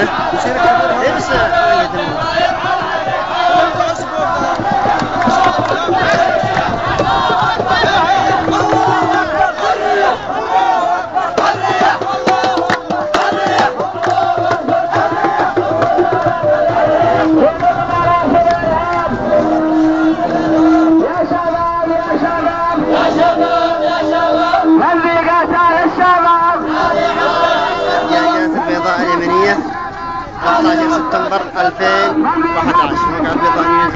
He? İçeri kadar hepsi öyle سبتمبر 2011 مقعد بيضانيز